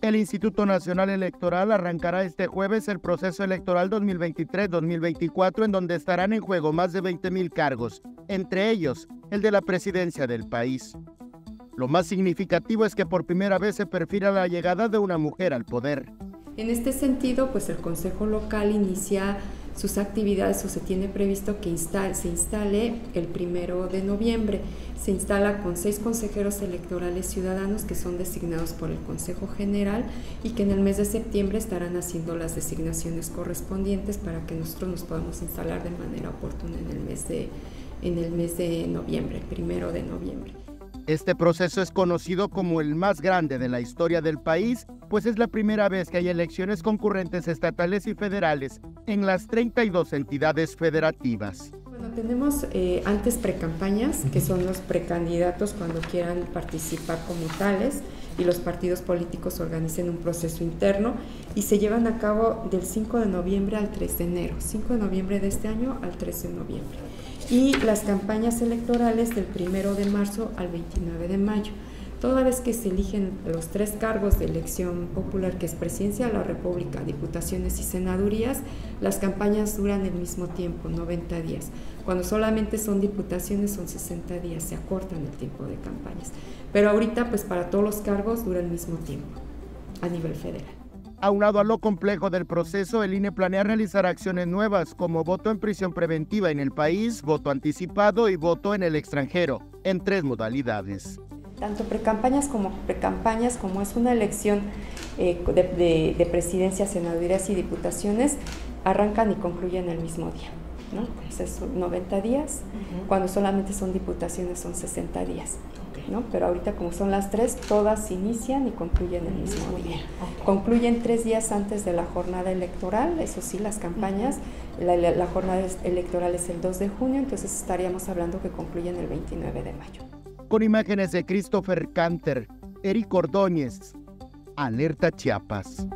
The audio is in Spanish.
El Instituto Nacional Electoral arrancará este jueves el proceso electoral 2023-2024 en donde estarán en juego más de 20.000 cargos, entre ellos el de la presidencia del país. Lo más significativo es que por primera vez se perfila la llegada de una mujer al poder. En este sentido, pues el Consejo Local inicia sus actividades o se tiene previsto que se instale el primero de noviembre. Se instala con seis consejeros electorales ciudadanos que son designados por el Consejo General y que en el mes de septiembre estarán haciendo las designaciones correspondientes para que nosotros nos podamos instalar de manera oportuna en el mes de, en el mes de noviembre, el primero de noviembre. Este proceso es conocido como el más grande de la historia del país, pues es la primera vez que hay elecciones concurrentes estatales y federales en las 32 entidades federativas. Bueno, tenemos eh, antes precampañas, que son los precandidatos cuando quieran participar como tales y los partidos políticos organicen un proceso interno y se llevan a cabo del 5 de noviembre al 3 de enero, 5 de noviembre de este año al 3 de noviembre y las campañas electorales del 1 de marzo al 29 de mayo. Toda vez que se eligen los tres cargos de elección popular, que es presidencia de la República, diputaciones y senadurías, las campañas duran el mismo tiempo, 90 días. Cuando solamente son diputaciones son 60 días, se acortan el tiempo de campañas. Pero ahorita, pues para todos los cargos dura el mismo tiempo a nivel federal. Aunado a lo complejo del proceso, el INE planea realizar acciones nuevas como voto en prisión preventiva en el país, voto anticipado y voto en el extranjero, en tres modalidades. Tanto precampañas como precampañas, como es una elección eh, de, presidencia, senadurías y diputaciones, arrancan y concluyen el mismo día. ¿no? es 90 días, cuando solamente son diputaciones son 60 días. Pero ahorita como son las tres, todas inician y concluyen el mismo día. Concluyen tres días antes de la jornada electoral, eso sí, las campañas, la, jornada electoral es el 2 de junio, entonces estaríamos hablando que concluyen el 29 de mayo. Con imágenes de Christopher Canter, Eric Ordóñez, Alerta Chiapas.